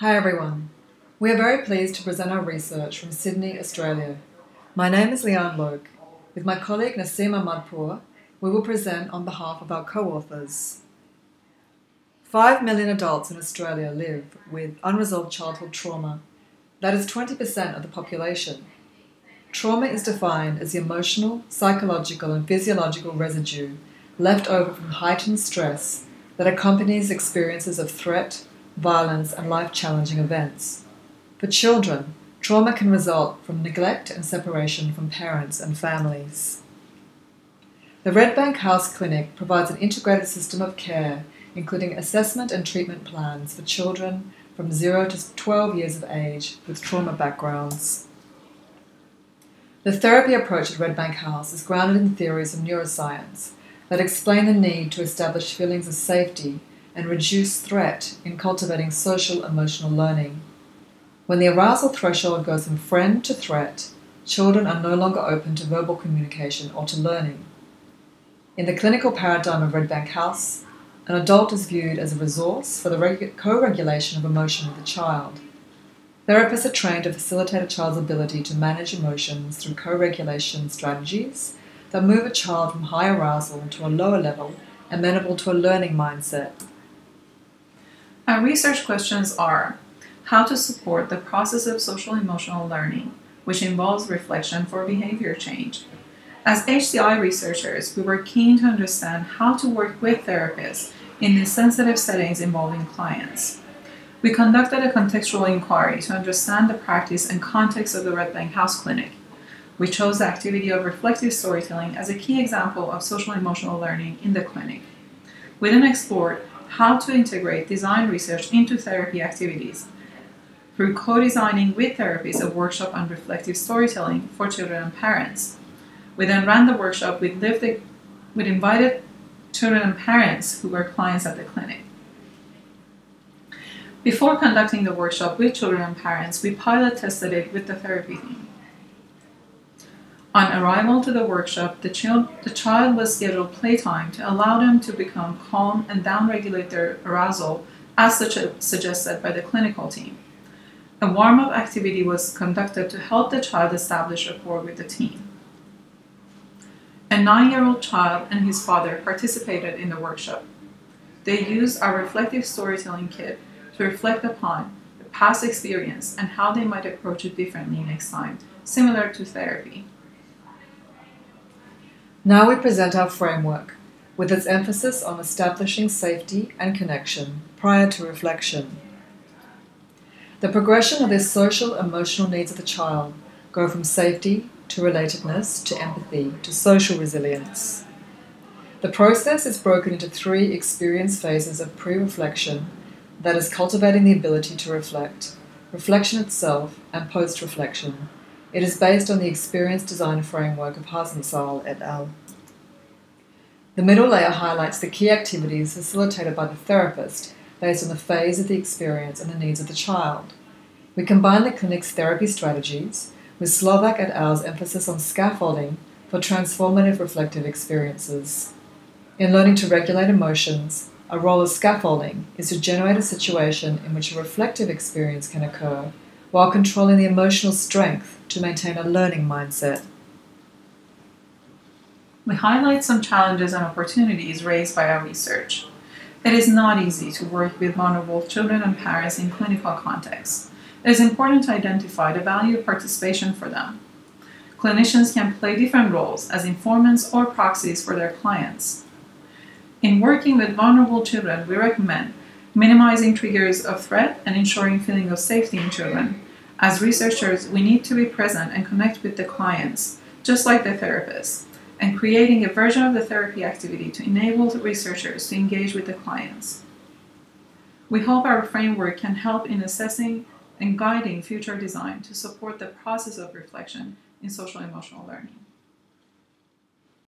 Hi everyone. We are very pleased to present our research from Sydney, Australia. My name is Lian Loke. With my colleague Naseem Ahmadpour, we will present on behalf of our co-authors. Five million adults in Australia live with unresolved childhood trauma. That is 20% of the population. Trauma is defined as the emotional, psychological, and physiological residue left over from heightened stress that accompanies experiences of threat, violence, and life challenging events. For children, trauma can result from neglect and separation from parents and families. The Redbank House Clinic provides an integrated system of care, including assessment and treatment plans for children from 0 to 12 years of age with trauma backgrounds. The therapy approach at Redbank House is grounded in theories of neuroscience that explain the need to establish feelings of safety and reduce threat in cultivating social emotional learning. When the arousal threshold goes from friend to threat, children are no longer open to verbal communication or to learning. In the clinical paradigm of Redbank House, an adult is viewed as a resource for the co regulation of emotion with the child. Therapists are trained to facilitate a child's ability to manage emotions through co regulation strategies that move a child from high arousal to a lower level amenable to a learning mindset. Our research questions are how to support the process of social emotional learning, which involves reflection for behavior change. As HCI researchers, we were keen to understand how to work with therapists in these sensitive settings involving clients. We conducted a contextual inquiry to understand the practice and context of the Redbank House Clinic. We chose the activity of reflective storytelling as a key example of social emotional learning in the clinic. We then explored how to integrate design research into therapy activities through co designing with therapists a workshop on reflective storytelling for children and parents. We then ran the workshop with, lived, with invited children and parents who were clients at the clinic. Before conducting the workshop with children and parents, we pilot tested it with the therapy team. On arrival to the workshop, the child, the child was scheduled playtime to allow them to become calm and downregulate their arousal as suggested by the clinical team. A warm up activity was conducted to help the child establish rapport with the team. A nine year old child and his father participated in the workshop. They used our reflective storytelling kit to reflect upon the past experience and how they might approach it differently next time, similar to therapy. Now we present our framework, with its emphasis on establishing safety and connection prior to reflection. The progression of the social emotional needs of the child go from safety to relatedness to empathy to social resilience. The process is broken into three experience phases of pre reflection that is, cultivating the ability to reflect, reflection itself, and post reflection it is based on the experience design framework of Hassenzahl et al. The middle layer highlights the key activities facilitated by the therapist based on the phase of the experience and the needs of the child. We combine the clinic's therapy strategies with Slovak et al.'s emphasis on scaffolding for transformative reflective experiences. In learning to regulate emotions, a role of scaffolding is to generate a situation in which a reflective experience can occur while controlling the emotional strength to maintain a learning mindset. We highlight some challenges and opportunities raised by our research. It is not easy to work with vulnerable children and parents in clinical contexts. It is important to identify the value of participation for them. Clinicians can play different roles as informants or proxies for their clients. In working with vulnerable children, we recommend minimizing triggers of threat and ensuring feeling of safety in children, as researchers, we need to be present and connect with the clients, just like the therapist, and creating a version of the therapy activity to enable researchers to engage with the clients. We hope our framework can help in assessing and guiding future design to support the process of reflection in social emotional learning.